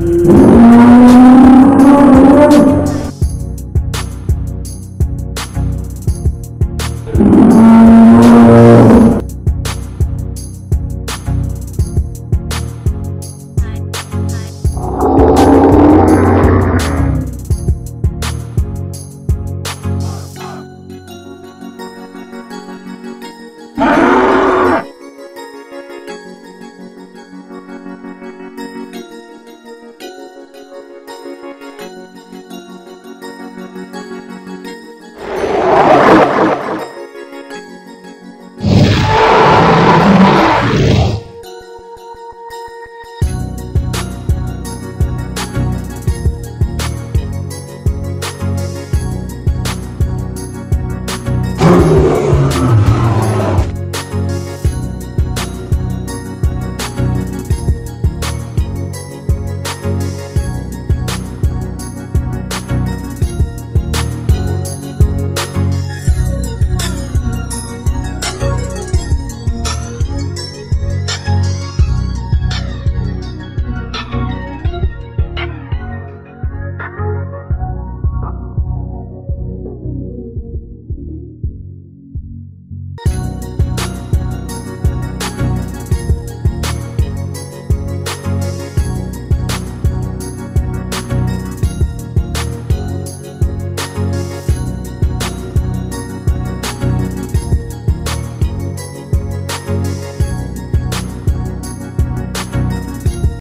Ah!